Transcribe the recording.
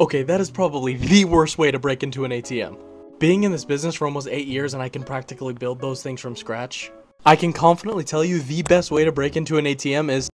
Okay, that is probably the worst way to break into an ATM. Being in this business for almost 8 years and I can practically build those things from scratch, I can confidently tell you the best way to break into an ATM is